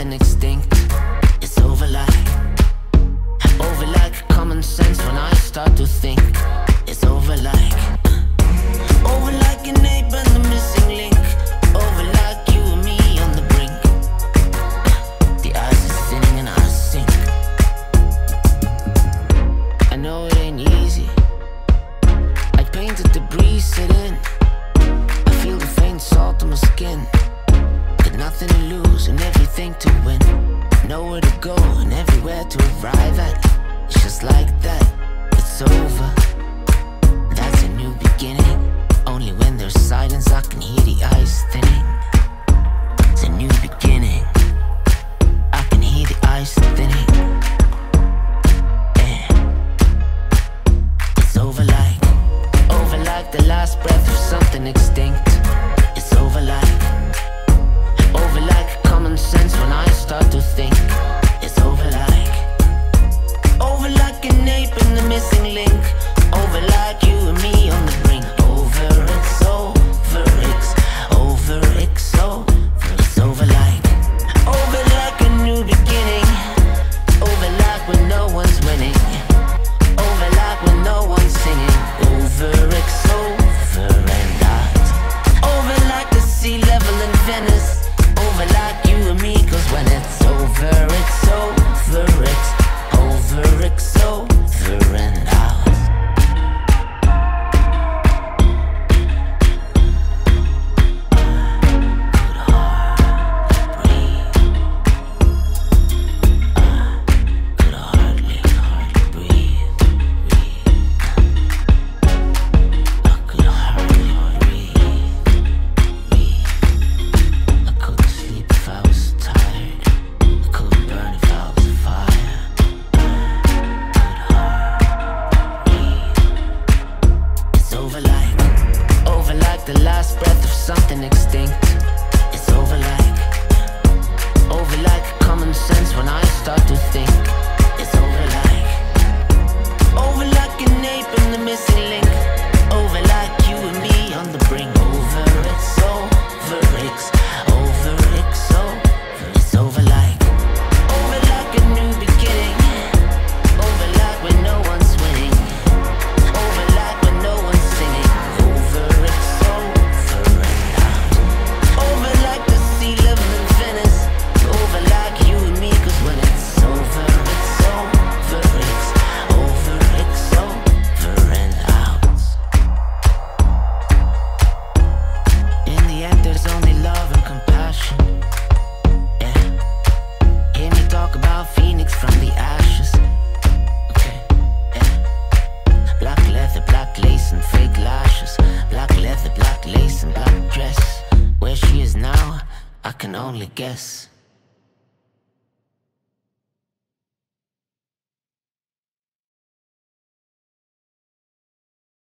something extinct nothing to lose and everything to win. Nowhere to go and everywhere to arrive at. It's just like that, it's over. That's a new beginning. Only when there's silence, I can hear the ice thinning. It's a new beginning. I can hear the ice thinning. It's over like, over like the last breath of something extinct. start to think Over like the last breath of something extinct. It's over like can only guess.